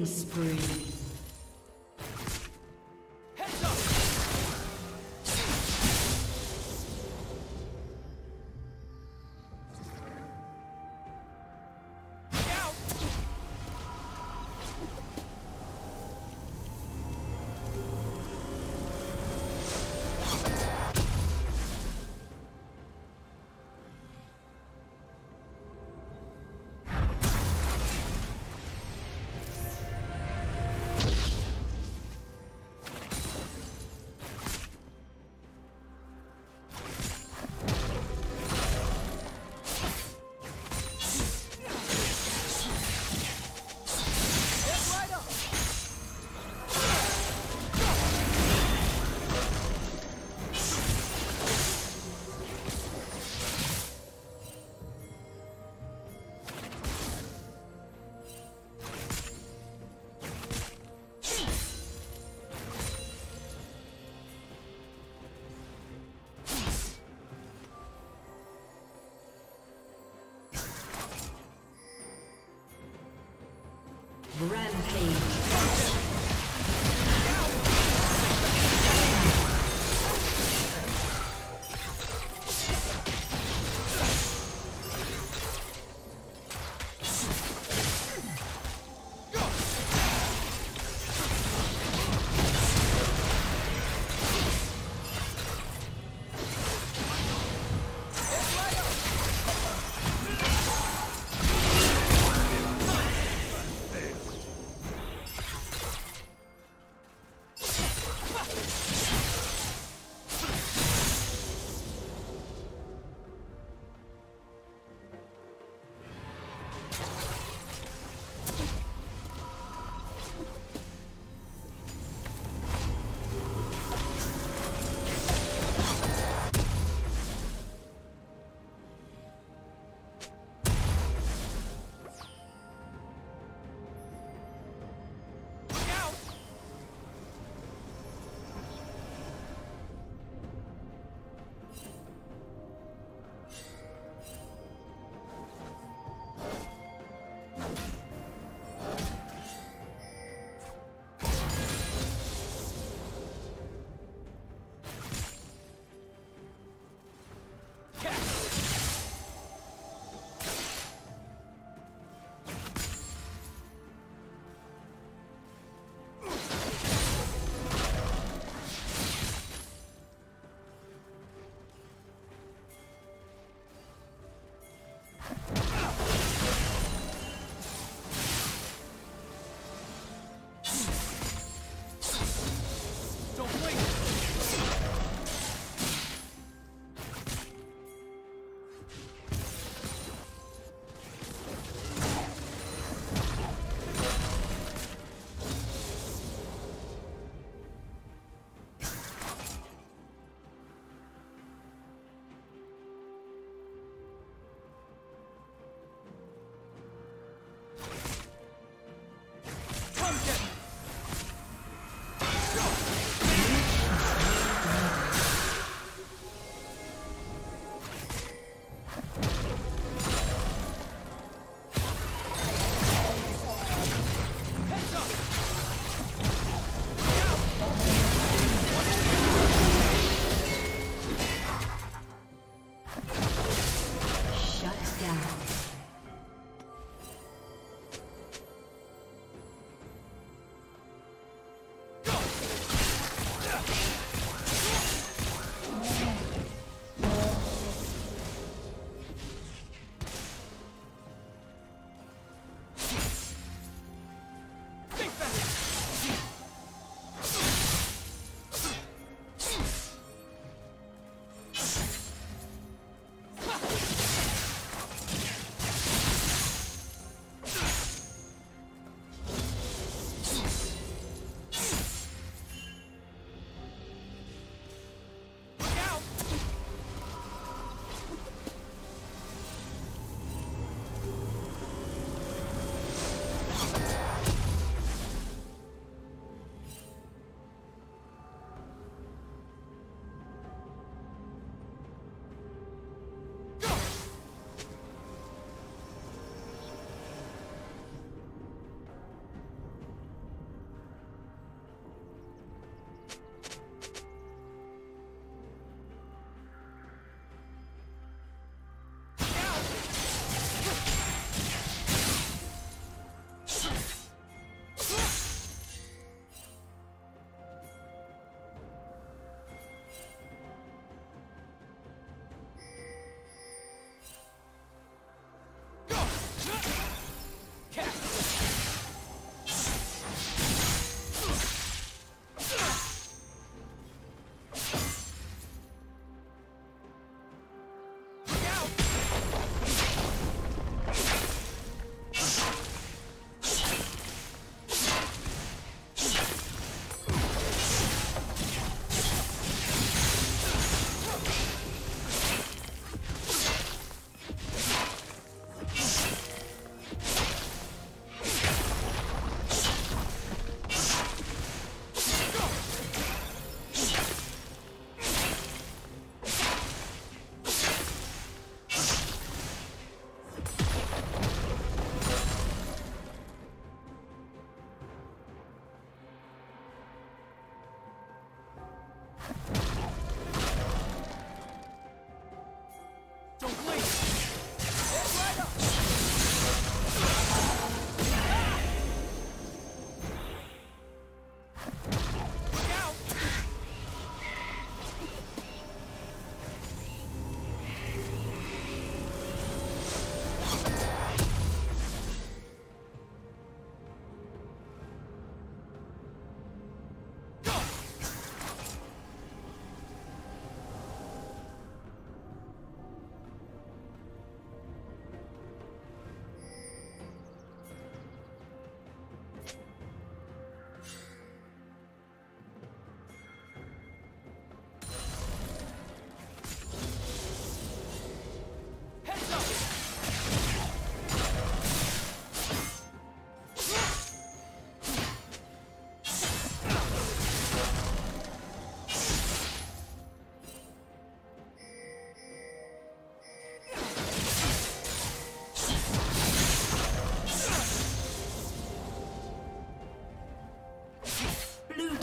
Killing spree. Rampage.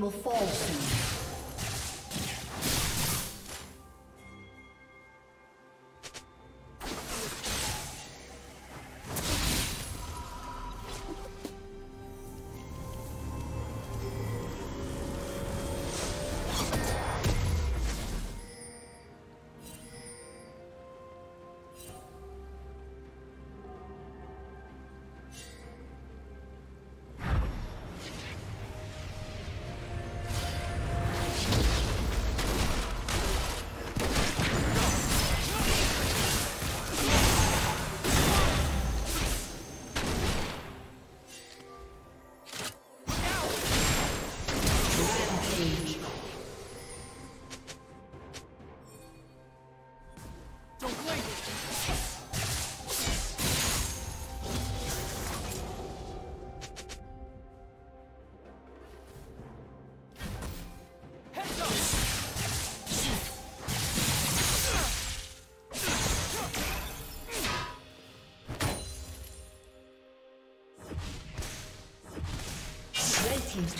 Will fall soon.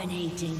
Dominating.